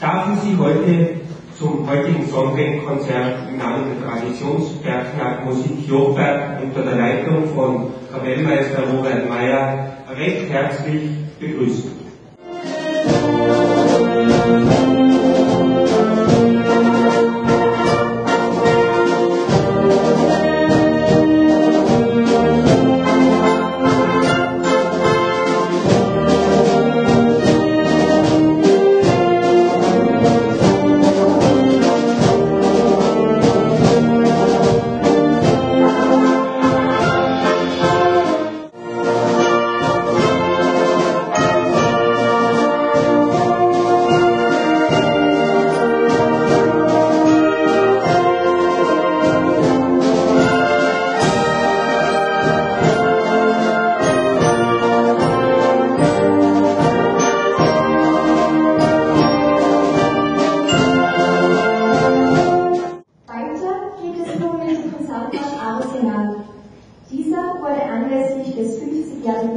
Darf ich Sie heute zum heutigen Sonnenwendkonzert im Namen der Traditionsbergknack Musik Jochberg unter der Leitung von Kapellmeister Robert Meyer recht herzlich begrüßen.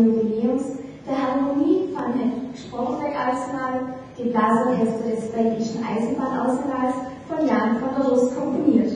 Jubiläums der Harmonie fanden Sportwerkausgaben, dem Blasorchester des Belgischen Eisenbahnausgabens von Jan van der Rus komponiert.